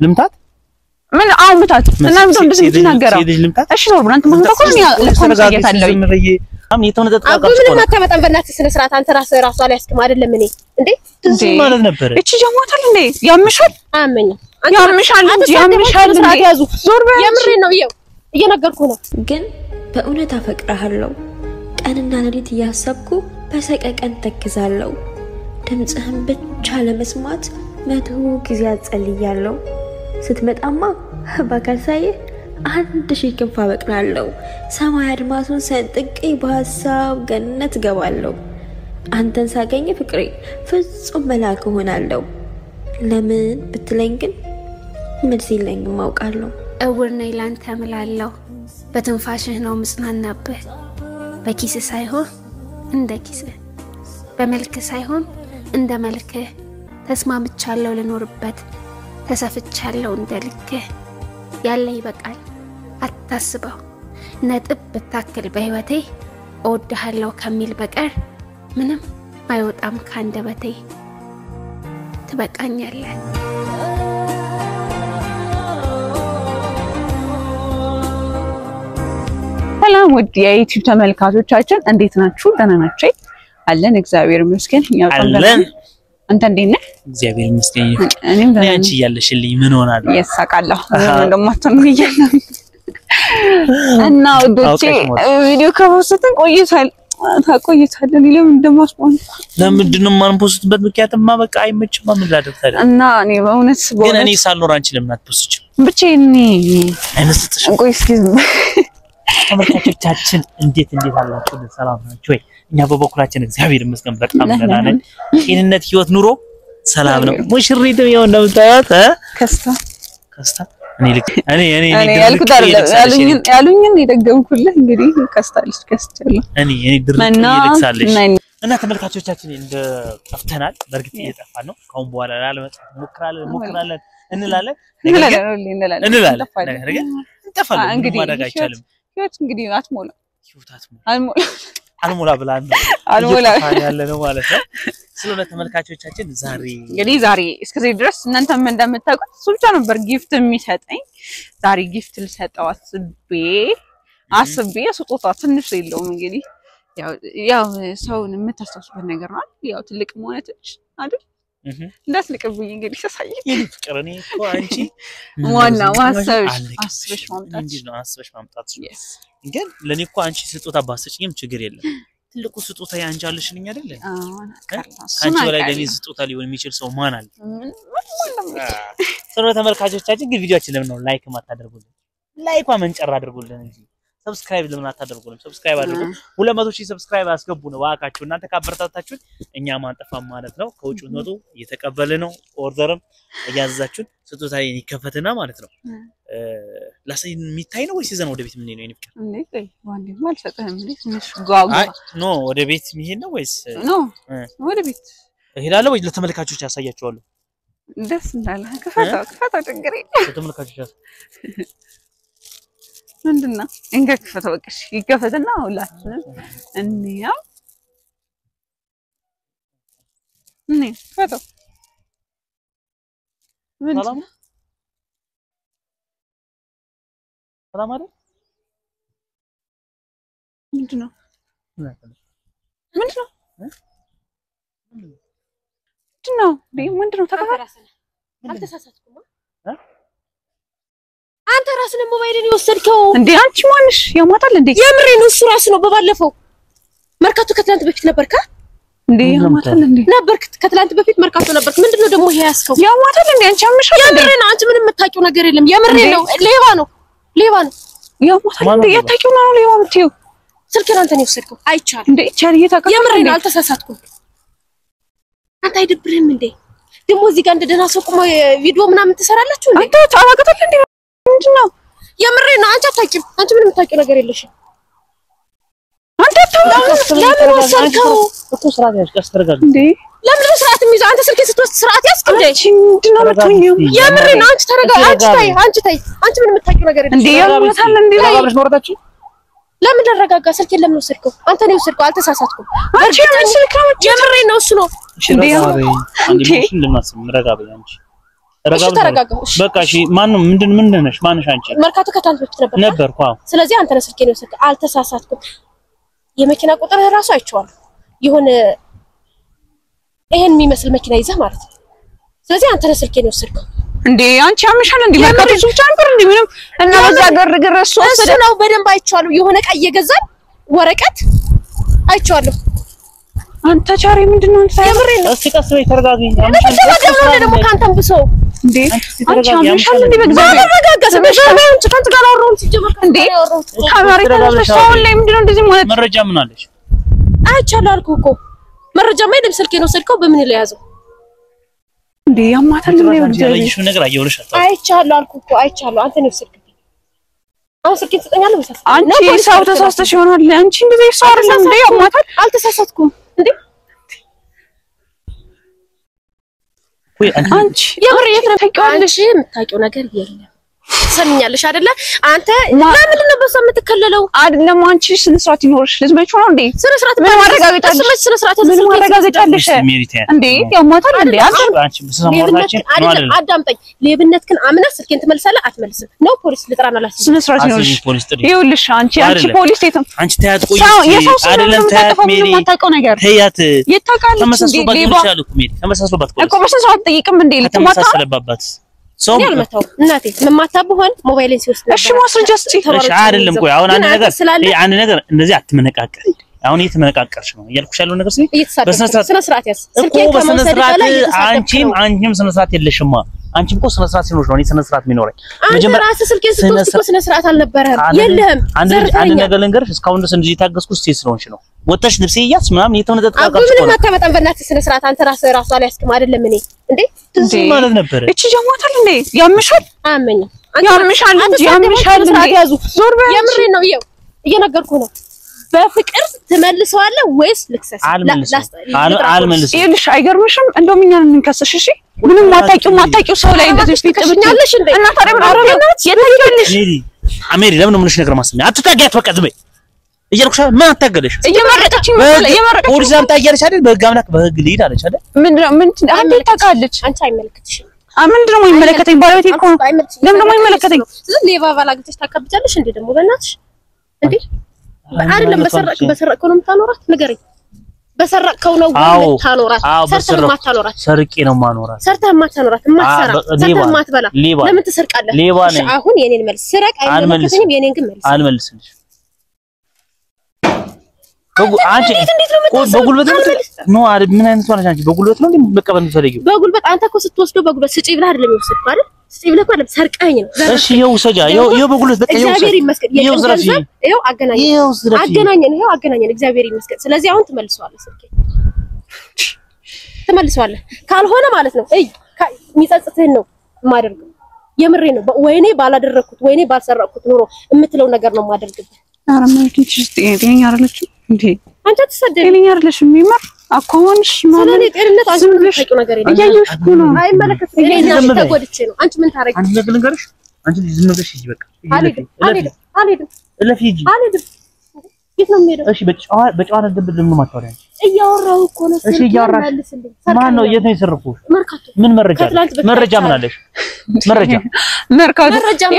ልምታት ምን? አሁን ምታት እና ነው እንደዚህ ልምታት? እሺ ዞር ብለህ አንተ ማንተ እኮ እኔ ልኳን አሁን የተወነጠጠ አቡ ምንም አታመጣም በእናትህ ስነ ስርዓት አንተ ራስህ ራሷ ላይ አስክም አይደለም እኔ እንዴ እንዴ? ማለት ነበረ። እቺ ጀማታል እንዴ ያምሻል አያመኝም ያምሻል እንጂ ያምሻል እንዴ? ያዙ ዞር አንቺ። የምሬን ነው እየው እየነገርኩህ ነው ግን በእውነት አፈቅርሃለሁ። ቀንና ሌሊት እያሰብኩ በሰቀቀን ተክዛለሁ። ድምፅህን ብቻ ለመስማት መቶ ጊዜ አጸልያለሁ። ስትመጣማ በአካል ሳይህ አንድ ሺህ ክንፍ አበቅላለሁ። ሰማይ አድማሱን ሰንጥቄ በሀሳብ ገነት እገባለሁ። አንተን ሳገኝ ፍቅሬ ፍጹም መልአክ እሆናለሁ። ለምን ብትለኝ ግን መልስ የለኝም አውቃለሁ። እውር ነኝ ላንተ እምላለሁ። በትንፋሽህ ነው ምጽናናብህ። በኪስ ሳይሆን እንደ ኪስህ፣ በመልክ ሳይሆን እንደ መልክህ። ተስማምቻለሁ ልኖርበት፣ ተሰፍቻለሁ እንደ ልክህ። ያለ ይበቃል አታስበው፣ ነጥብ ብታክል በሕይወቴ እወድሃለሁ ከሚል በቀር ምንም አይወጣም ካንደበቴ። ትበቃኛለህ። ሰላም ውድ የዩቲዩብ ተመልካቾቻችን እንዴት ናችሁ? ደህና ናችሁ? አለን እግዚአብሔር ይመስገን። አለን። አንተ እንዴት ነህ? እግዚአብሔር ይመስገን። እኔም እኔ ደህና አንቺ ነኝ። እያለሽልኝ ምን ሆናለሁ? እያሳቃለሁ አሃ። እንደማትሆን ብያለሁ። እና ሞት። ቪዲዮ ከፖስትን ቆይቷል ታቆይታለን ለምን እንደማስቆም ለምንድን ነው የማንፖስትበት? ምክንያትማ በቃ አይመችማ። ምን ላደርግ ታዲያ? እና እኔ በእውነት ግን እኔ ሳልኖር አንቺ ለምን አትፖስችም? ብቻዬን እኔ አይመስጥሽም? ቆይ እስኪ ተመልካቾቻችን እንዴት እንዴት አላችሁ? ሰላም ናችሁ ወይ? እኛ በበኩላችን እግዚአብሔር ይመስገን በጣም ደህና ነን። ጤንነት፣ ህይወት፣ ኑሮ ሰላም ነው። ሙሽሪትም ይኸው እንደምታያት ከስታ ከስታ ያሉኝን የደገምኩልህ እንግዲህ ከስታለች ከስቻለሁ። እና ተመልካቾቻችን እንደ ጠፍተናል። በእርግጥ እየጠፋን ነው። ከአሁን በኋላ ላለመጥፋት እንሞክራለን እንሞክራለን እንላለን። እንላለን እንጠፋለን። እንግዲህ ማድረግ አይቻልም። ህይወት እንግዲህ አትሞላ ህይወት አትሞላ አልሞላ ብላን ነው አልሞላ ያለ ነው ማለት ነው። ስለሆነ ተመልካቾቻችን ዛሬ እንግዲህ ዛሬ እስከዚህ ድረስ እናንተም እንደምታውቁት እሱ ብቻ ነበር gift የሚሰጠኝ። ዛሬ gift ልሰጠው አስቤ አስቤ ስጦታ ትንሽ የለውም እንግዲህ ያው ያው ሰውን የምታስታውሱበት ነገር ነው? ያው ትልቅ መሆነ ትንሽ አይደል? እንዳትልቅብኝ እንግዲህ ተሳይ ፍቅር እኔ እኮ አንቺ ዋና ምን ማሰብሽ አለቅብሽም። አስበሽ ማምጣት እንዲህ ነው አስበሽ ማምጣት ግን ለኔ እኮ አንቺ ስጦታ ባሰጭኝም ችግር የለም። ትልቁ ስጦታ ያንቺ አለሽልኝ አይደለ? ከአንቺ በላይ ለኔ ስጦታ ሊሆን የሚችል ሰው ማን አለ? ስለሆነ ተመልካቾቻችን ግን ቪዲዮአችን ለምን ነው like ማታደርጉልን? like ኳ መንጨር አድርጉልን እንጂ subscribe ለምን አታደርጉልን? subscribe አድርጉ። ሁለት መቶ ሺህ subscribe አስገቡ ነው እባካችሁ። እናንተ ካበረታታችሁን እኛ ማንጠፋም ማለት ነው። ከውጭ መጡ እየተቀበለ ነው። order ም እያዘዛችሁን ስጦታ ይከፈትና ማለት ነው። ላሳይ የሚታይ ነው ወይስ ይዘን ወደ ቤት ምን ነው? የኔ ፍቅር እንዴ ትንሽ ጓጓ no ወደ ቤት የሚሄድ ነው ወይስ no ወደ ቤት እሄዳለሁ ወይ ለተመልካቾች ያሳያቸዋለሁ? ደስ እንዳለ ክፈተው ክፈተው ችግር የለም ለተመልካቾች ያሳ ምንድን ነው እንገ ክፈተው በቃ እሺ ይከፈትና ሁላችንም እንያው እኔ ክፈተው ምንድን ሰላም ነው? ሰላም አይደል? ምንድን ነው ምን አለ? ምንድን ነው ምንድን ነው እንዴ ምንድን ነው ተከፈተ አልተሳሳትኩም? አንተ ራስህ ነው ሞባይልን የወሰድከው? እንዴ አንቺ ማንሽ? ያማታል እንዴ? የምሬን እሱ ራሱ ነው በባለፈው። መርካቶ ከትላንት በፊት ነበርካ እንዴ ያማታል እንዴ? ነበርክ ከትላንት በፊት መርካቶ ነበርክ። ምንድን ነው ደግሞ ይሄ ያዝከው? ያማታል እንዴ? አንቺ ያምሻል እንዴ? የምሬን አንቺ ምንም የምታውቂው ነገር የለም። የምሬን ነው። ሌባ ነው። ሌባ ነው። ያማታል እንዴ? ነው? ያታቂው ነው ሌባ የምትይው? ስልክህን አንተ ነው የወሰድከው? አይቻልም። እንዴ ቻል እየታቀፈ የምሬን ነው። አልተሳሳትኩም። አንተ አይደብርህም እንዴ? ደግሞ እዚህ ጋር እንደ ደህና ሰው ቆሞ ቪዲዮ ምናምን ትሰራላችሁ እንዴ? አንተ ታላቀታል እንዴ ምንድን ነው የምሬን ነው አንቺ አታውቂም አንቺ ምንም የምታውቂው ነገር የለሽም አንተ ለምን ወሰድከው? እኮ ስርዓት እንዴ ለምን ነው ስርዓት የሚይዘው? አንተ ስልኬን ስትወስድ ስርዓት ያዝክ እንዴ? ምንድን ነው የምትሆኚው? የምሬ ነው። አንቺ ተረጋጋ። አንቺ ተይ፣ አንቺ ተይ። አንቺ ምን የምታውቂው ነገር የለም። እንዴ ያሞታል እንዴ ለምን ልረጋጋ? ስልኬን ለምን ወሰድከው? አንተ ነው የወሰድከው። አልተሳሳትኩም። አንቺ የምን ስልክ ነው የምሬ ነው። እሱ ነው። እንዴ አንቺ። በቃ እሺ። ማን ነው? ምንድን ምንድን ነሽ? ማንሽ አንቺ? መርካቶ ከትናንት በፊት ነበር። ነበርኩ። አዎ ስለዚህ አንተ ነህ ስልኬን የወሰድከው። አልተሳሳትኩም። የመኪና ቁጥር ራሱ አይቼዋለሁ። የሆነ ይሄን የሚመስል መኪና ይዘህ ማለት ነው። ስለዚህ አንተ ነህ ስልኬን የወሰድከው። እንዴ አንቺ ያምሻል እንዴ መርካቶ እሱ ብቻ ነበር እንዴ ምንም እና በዛ ግርግር እሱ ነው በደንብ አይቼዋለሁ። የሆነ ዕቃ እየገዛን ወረቀት አይቼዋለሁ። አንተ ቻሪ ምንድን ነው ነው። እስኪ ቀስ በይ፣ ተረጋጊ። ነው ነው መረጃ ምን አለሽ? አይቻለሁ አልኩህ እኮ መረጃማ የለም። ስልኬን ወሰድከው በምን ላይ ያዘው? እንዴ ያማታል ነገር አየሁልሽ። አይቻለሁ አልኩህ እኮ አይቻለሁ። አንተ ነው የወሰድክብኝ። አሁን ስልኬን ትሰጠኛለህ? አንቺ ነው ሰው ተሳስተሽ ይሆናል አንቺ እንደዚህ ሰው አይደለም እንዴ ያማታል አልተሳሳትኩም እንዴ ወይ አንቺ አንቺ የምር የት ነው ታውቂዋለሽ? አንቺ የምታውቂው ነገር የለም። ትሰሚኛለሽ አይደለ? አንተ ለምንድን ነው በሷ የምትከለለው? አይደለም አንቺ ስነ ስርዓት ይኖርሽ ልዝመች ነው እንዴ? ስነ ስርዓት ምን ማረጋገጫ ስነ ስርዓት ምን ማረጋገጫ አለሽ? እንዴ? ያማታል እንዴ? አዳምጠኝ። ሌብነት ግን አምነህ ስልኬን ትመልሳለህ? አትመልስም? ነው ፖሊስ ልጥራና ላስይዝ? ስነ ስርዓት ይኖርሽ። ይኸውልሽ አንቺ አንቺ ፖሊስ የትም አንቺ ተያት ቆይ አይደለም ታጠፋው? ሜሪ። ምንም አታውቀው ነገር። ተያት። የት ታውቃለች እንዴ ሌባ እኮ ተመሳስሎባት እኮ በስነ ስርዓት ጠይቅም እንዴ? ልትማታ እኔ አልመታውም። እናቴ መማታ ብሆን ሞባይሌን ሲወስድ ነበር። እሺ ማስረጃ ስጪ እሺ አይደለም ቆይ አሁን አንድ ነገር አንድ ነገር እንደዚህ አትመነቃቀር አሁን እየተመነቃቀርሽ ነው እያልኩሽ ያለው ነገር ስሚ ስነ ስርዓት ያዝ። እኮ በስነ ስርዓት አንቺም አንቺም ስነ ስርዓት የለሽማ አንቺም እኮ ስነ ስርዓት ሲኖርሽ ነው እኔ ስነ ስርዓት የሚኖረኝ አንተ መጀመሪያ ራስህ ስልኬን ስትወስድ እኮ ስነ ስርዓት አልነበረህም። የለህም። አንድ ነገር ልንገርሽ እስካሁን ድረስ እንደዚህ የታገስኩት ሴት ስለሆንሽ ነው ወጥተሽ ልብሴ እያስ ምናምን አቡ የተመነጠጥቃቀርሽ ምንም አታመጣም። በእናትህ ስነ ስርዓት አንተ ራስህ ራሱ አልያዝክም አይደለም እኔ እንዴ እንዴ ማለት ነበረ እቺ ጀማታል እንዴ ያምሻል አያመኝም። ያምሻል እንጂ ያምሻል እንዴ ያዙ። ዞር በይ አንቺ። የምሬን ነው። ይኸው እየነገርኩህ ነው። በፍቅር ትመልሰዋለህ ወይስ ልክሰስ? አልመልስም ይኸውልሽ አይገርምሽም? እንደውም እኛን እንከስሽ እሺ። ምንም ማታውቂው ማታውቂው ሰው ላይ እንደዚህ ፊት ትከሽኛለሽ እንዴ? እና ታዲያ ምን? በእናትሽ የታየልሽ ሜሪ አሜሪ ለምን የምልሽ ነገር ማሰሚያ አትታገያት በቃ ዝም በይ እያልኩሽ? ምን አታገለሽ መሰለኝ ፖሊስ አምጣ እያለች አይደል በህግ አምላክ በህግ ልሂድ አለች አይደል ምንድን ነው ምን አንዴ ታውቃለች? አንቺ አይመለከትሽም። ምንድን ነው የሚመለከተኝ? ባለቤቴ እኮ ነው። ለምን ደግሞ አይመለከተኝ? ስለዚህ ሌባ ባላግተሽ ታካብጃለሽ እንዴ? ደግሞ በእናትሽ እንዴ አይደለም። በሰረቅ በሰረቅከው ነው የምታኖራት? ንገረኝ። በሰረቅከው ነው የምታኖራት? ሰርተህ የማታኖራት ሰርቄ ነው ማኖራት ሰርተህ የማታኖራት የማትሰራ ሰርተህ የማትበላ ለምን ትሰርቃለህ? አሁን የኔን መልስ ስረቅ አይመለከተኝም። የኔን ግን መልስ አልመልስልሽ በጉ- አንቺ እንዴት ነው ቆይ የምታስበው? በጉልበት ነው አይደል ምን አይነት ማለት አንቺ በጉልበት ነው እንዴ መቀበል የምትፈልጊው በጉልበት አንተ እኮ ስትወስደው በጉልበት ስጪ ብለህ አይደለም የወሰድከው አይደል? ስጪ ብለህ እኮ አይደለም ሰርቀኸኝ ነው። እሺ ይኸው ውሰጃ ይኸው ይኸው በጉልበት በቃ ይኸው እግዚአብሔር ይመስገን ይኸው አገናኘን ይኸው ዝረፊ አገናኘን ይኸው አገናኘን። እግዚአብሔር ይመስገን። ስለዚህ አሁን ትመልሰዋለህ፣ ስልኬ ትመልሰዋለህ። ካልሆነ ማለት ነው እይ የሚጸጽትህን ነው የማደርገው። የምሬ ነው። ወይኔ ባላደረግኩት ወይኔ ባልሰረቅኩት ኖሮ የምትለው ነገር ነው የማደርግብህ። ኧረ ማለትሽ ጤነኛ አይደለችም እንዴ? አንተ አይደለሽም። የሚመር አኳኋንሽ ስለ ማለት ጤንነት ነገር የለም። እያየሁሽ እኮ ነው። አይመለከትም። እኔ ተጎድቼ ነው። አንቺ ምን ታረጊ? አንድ ነገር ልንገርሽ አንቺ ልጅ ዝም ብለሽ ሂጂ በቃ ሂጂ፣ አልሄድም እለፊ፣ አልሄድም አልሄድም እለፊ ሂጂ አልሄድም። የት ነው የምሄደው? እሺ በጨዋ በጨዋ ነገር ለምን ማታወሪ አንቺ እያወራሁ እኮ ነው። እሺ፣ እያወራሽ። ማን ነው? የት ነው መርካቶ። ምን መረጃ? መረጃ ምን አለሽ? መረጃ? መርካቶ።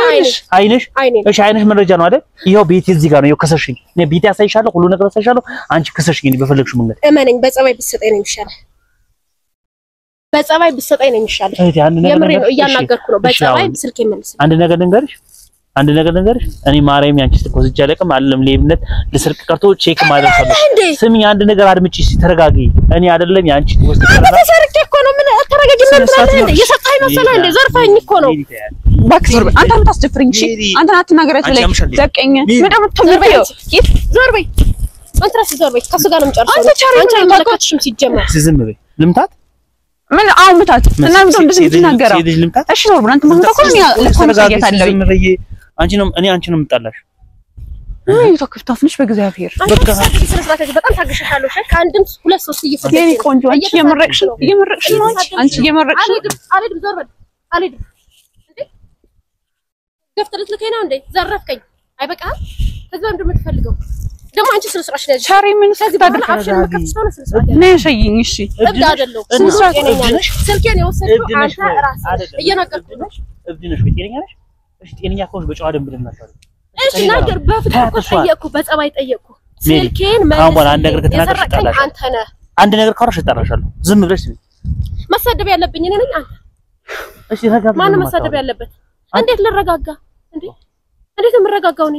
አይንሽ አይኔ እሺ አይንሽ መረጃ ነው አይደል? ይኸው ቤቴ እዚህ ጋር ነው። ይኸው ከሰሽኝ እኔ ቤቴ ያሳይሻለሁ ሁሉ ነገር ያሳይሻለሁ አንቺ ከሰሽኝ በፈለግሽው መንገድ። እመነኝ፣ በጸባይ ብትሰጠኝ ነው የሚሻለው። በጸባይ ብትሰጠኝ ነው የሚሻለው። እህቴ አንድ ነገር የምሬ ነው፣? እያናገርኩ ነው። በጸባይ ስልክ መልስ። አንድ ነገር ልንገርሽ አንድ ነገር ልንገርሽ እኔ ማርያም ያንቺ ወስጄ አላውቅም አይደለም ሌብነት ልስርቅ ቀርቶ check ማድረግ ፈለግ እንዴ ስሚ አንድ ነገር አድምጪ ተረጋጊ እኔ አይደለም ያንቺ ወስድ ተሰርቄ እኮ ነው። ምን ተረጋጊ። ምን ትላለህ እንዴ? የሰጠኸኝ መሰለህ እንዴ? ዘርፈኸኝ እኮ ነው። እባክህ ዞር በይ። አንተ የምታስደፍሪኝ እሺ፣ ሜሪ፣ አንተን አትናገሪያት አንቺ ብለኝ ያምሻል እንዴ? ዘቀኝ። ሜሪ፣ ምንድን ነው የምትሆኚው? የት ዞር በይ። አንተ ራስህ ዞር በይ። ከእሱ ጋር ነው የምጨርሰው። አንተ ቻሪ አንቺ ምን አይመለከትሽም ሲጀመር። ዝም በይ ልምታት ምን አሁን ምታት እና? ሴት ልጅ ልምታት እሺ ዞር ትምህርት እኮ እኔ ለእሷ ተረጋጊ፣ ማሳየት አለብኝ። ዝም በይ አንቺ ነው እኔ አንቺ ነው የምጣላሽ ወይ ተከፍታፍ ነሽ በእግዚአብሔር አንቺ አትሳደቢ፣ ስነ ስርዓት ያዥ። በጣም ታግሼሻለሁ። እሺ ከአንድም ሁለት ሶስት እየሰደብሽ የኔ ነው። ቆንጆ አንቺ እየመረቅሽ ነው እየመረቅሽ ነው አንቺ አንቺ እየመረቅሽ ነው አልሄድም አልሄድም፣ ዞር በል አልሄድም። እንዴ ገፍተህ ልትልከኝ ነው እንዴ? ዘረፍከኝ። አይበቃህም? ከዚህ በኋላ ምንድን ነው የምትፈልገው? ደግሞ አንቺ ስነ ስርዓትሽን ያዥ። ቻሪ ምን ከዚህ በኋላ አፍሽን የምትከፍቺ ከሆነ ስነ ስርዓት ያዥ። ነይ ሸይኝ እሺ እብድ አይደለሁም። እና ስነ ጤነኛ እብድ ነሽ። ነሽ? ስልኬን የወሰድሽው እብድ ነሽ አንተ ወይ? ራስህ ነሽ። አይደለም። እየነገርኩህ እብድ ነው። ነሽ? እብድ ነሽ ወይ? ጤነኛ ነሽ? እሺ ጤነኛ ከሆንሽ በጨዋ ደንብ ልናገር። እሺ ነገር በፍቅር እኮ ጠየቅኩ፣ በጸባይ ጠየቅኩ። ስልኬን አንድ ነገር ከተናገርሽ እጣላለሁ። አንተ ነህ። አንድ ነገር ካወራሽ እጠራሻለሁ። ዝም ብለሽ ስሚ። መሰደብ ያለብኝ እኔ ነኝ አንተ እሺ ረጋ ማነው የማታወሪው። ያለበት? እንዴት ልረጋጋ? እንዴ እንዴት ነው የምረጋጋው? እኔ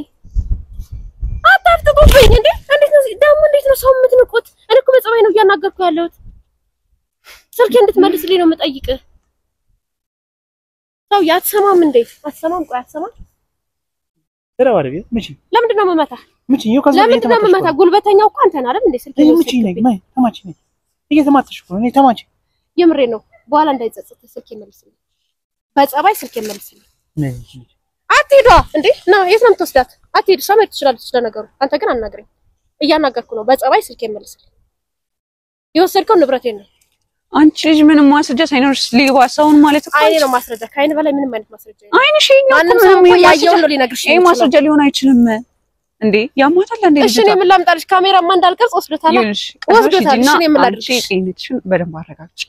አታፍጥጡብኝ እንዴ! እንዴት ነው ደግሞ እንዴት ነው ሰው የምትንቁት? እኔ እኮ በጸባይ ነው እያናገርኩ ያለሁት። ስልኬ እንድትመልስልኝ ነው የምጠይቅህ። ሰው ያትሰማም እንዴ? አትሰማም? ቆይ አትሰማም? ተደባደቢ። ምቺ ለምንድን ነው የምመታ? ምቺ ይኸው ከዛ ለምንድን ነው የምመታ? ጉልበተኛው እኮ አንተ ነህ አይደል እንዴ? ስልኬ ይሄ ምቺ ነኝ ማይ ተማቺ ነኝ እየተማተሽ እኮ ነው። እኔ ተማቺ የምሬ ነው። በኋላ እንዳይጸጸት ስልኬ መልስልኝ። በጸባይ ስልኬ መልስልኝ። ነኝ አትሄዷ እንዴ ና የት ነው የምትወስዳት? አትሄድ። እሷ መሄድ ትችላለች ለነገሩ። አንተ ግን አናግረኝ። እያናገርኩ ነው። በጸባይ ስልክ መልስልኝ። የወሰድከው ንብረቴን ነው። አንቺ ልጅ ምንም ማስረጃ ሳይኖርሽ ሌባ ሰውን ማለት እኮ አይኔ ነው ማስረጃ። ከአይን በላይ ምንም አይነት ማስረጃ አይንሽ ሰው ማስረጃ- ሊሆን አይችልም እንዴ ያማታል እንዴ እሺ እኔ ምን ላምጣልሽ? ካሜራማ እንዳልቀርጽ ወስዶታል። ወስዶታል። እሺ እኔ ምን ላድርግሽ? ጤንነትሽን በደንብ አረጋግጪ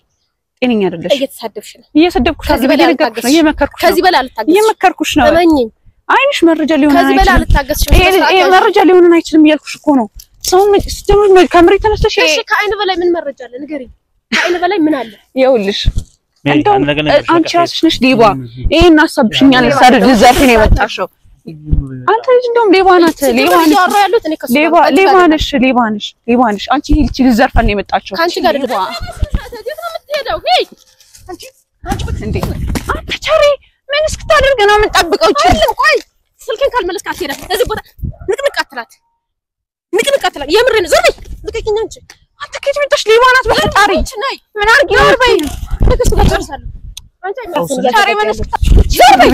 ጤነኛ አይደለሽ እየተሳደብሽ ነው። እየሰደብኩሽ ነው እየነገርኩሽ ነው እየመከርኩሽ ነው ከዚህ በላይ አልታገስሽ። እየመከርኩሽ ነው እመኝኝ። አይንሽ መረጃ ሊሆን ከዚህ በላይ አይችልም አልታገስሽ። ይሄ መረጃ ሊሆን አይችልም እያልኩሽ እኮ ነው ሰውን ስትጀምር ከመሬት ተነስተሽ እሺ ከአይን በላይ ምን መረጃ አለ? ንገሪኝ። ከአይን በላይ ምን አለ? ይኸውልሽ እንደውም አንቺ በቃ ራስሽ ነሽ ሌባ ይሄን አሳብሽኛል ሳደድ ዘርፊ ነው የመጣሽው። አንተ ልጅ እንደውም ሌባ ናት ሌባ ነሽ። ሌባ ነሽ ሌባ ነሽ ሌባ ነሽ። አንቺ ልጅ ልዘርፈን ነው የመጣችው። ከአንቺ ጋር ሌባ አንተ ቸሪ ምን እስክታደርግ ነው የምንጠብቀው? አይደለም ቆይ! ስልኬን ካልመለስክ አትሄድም። እዚህ ቦታ ንቅንቅ አትላት፣ ንቅንቅ አትላት። የምሬን ዞር በይ፣ ልቀቂኝ አንቺ። አንተ ከየት መጣሽ ሌባ ናት በፈጣሪ አንቺ ነይ ምን አድርጊ ነው ዞር በይ። ከእሱ ጋር ጨርሳለሁ። አንቺ አይመለስም ቸሪ ምን እያደረገ እስክታ ዞር በይ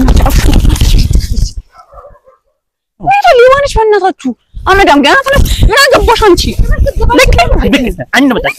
ወይኔ ሌባ ነሽ በእናታችሁ አመዳም ገና ትነስ ምን አገባሽ አንቺ ለቀኝ አንድ ነው መጣች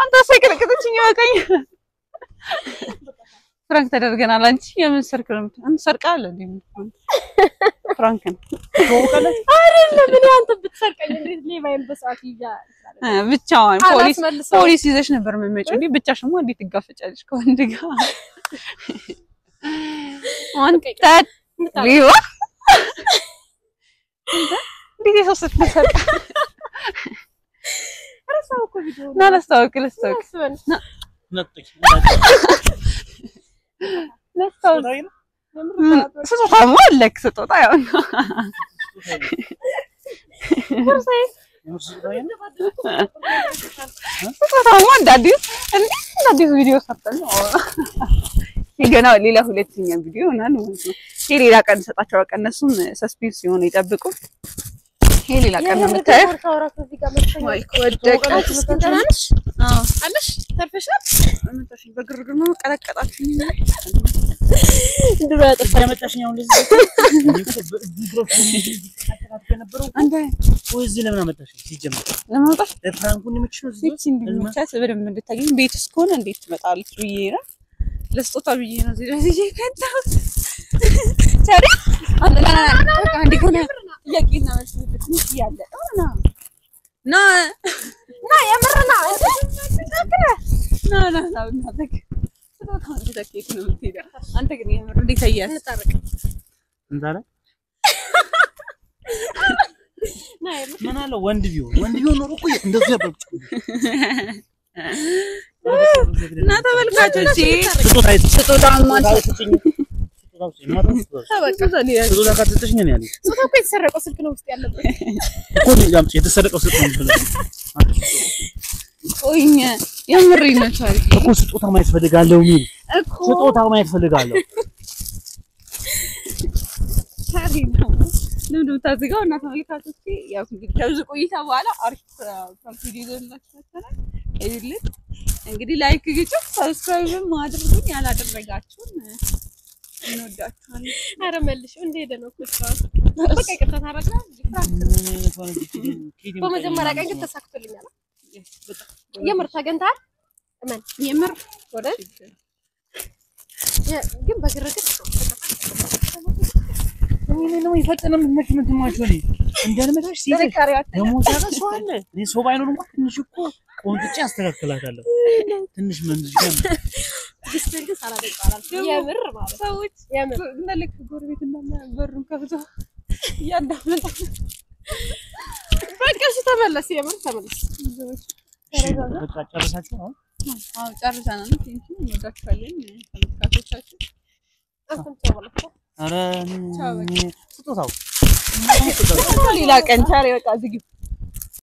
አንተ ሳይቀለቅተችኝ ያወቀኝ ፍራንክ ተደርገናል። አንቺ የምን ሰርክ ነው? አንተ እንዴ? ፍራንክ ነው። ብቻዋን ፖሊስ ይዘሽ ነበር የምትመጪው እንዴ? ብቻሽማ እንዴት ትጋፈጫለሽ ከወንድ ጋር? አንተ ሌባ እንዴት የሰው ስትሰርቅ ረሳው እኮ ቪዲዮ ና ላስታውቅ ላስታውቅ አስበን ላስታውቅ ምን ስጦታማ አለክ ስጦታ ያው ገና ሌላ ሁለተኛ ቪዲዮ ይሆናል ማለት ነው። ይሄ ሌላ ቀን ሰጣቸው። በቃ እነሱም ሰስፔንስ ሲሆኑ ይጠብቁ። ይሄ ሌላ ቀን ነው የምታየው። ለማውጣት ፍራንኩን ቤት እስከሆነ እንዴት ትመጣለች ብዬ ነው ለስጦታ ብዬ ነው እዚህ ድረስ የመጣሁት። ቸሪ አንተ ና ና ና በቃ እንዲህ ከሆነ ጥያቄና መልስ ትንሽ እያለ ና ና ና የምር ና ና ና ና በእናትህ ስጦታውን ትተህ የት ነው የምትሄደው? አንተ ግን የምር እንዴት አያት እንዛለ ምን አለ ወንድ ቢሆን ወንድ ቢሆን ኖሮ እኮ እንደዚህ ነበር። እና ተመልካቾች የተሰረቀው ስልክ ነው ውስጥ ያለበት። የተሰረቀው እኮ ስጦታ ማየት ፈልጋለሁ እኮ ስጦታ ማየት ፈልጋለሁ። ታሪክ ነው ለምን ታዝጋው እና ተመልካቾች ያው ከብዙ ቆይታ በኋላ አሪፍ ይኸውልህ እንግዲህ like ግጩ፣ subscribe ም አድርጉኝ ያላደረጋችሁን እንወዳችኋለን። ኧረ መልሽ እንደሄደ ነው እኮ በቃ ይቅርታ ታደርጋለህ። በመጀመሪያ ቀን ግን ተሳክቶልኛል። የምር ተገንታል። እመን የምር ወደ ግን በግርግር እኔ ነው ሆኔ እንዳልመታሽ ሲል ደግሞ እኔ ሰው ባይኖር እንኳን ትንሽ እኮ ቆንጥጬ አስተካክላታለሁ። ትንሽ መንዝጃ ተመለስ። የምር ተመለስ። በቃ ጨርሳችሁ አሁን አዎ ጨርሰናል። thank you እንወዳችኋለን ተመልካቾቻችን። ኧረ ስጦታው ሌላ ቀን ቻሬ በቃ ዝጊው